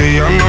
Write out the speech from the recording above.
que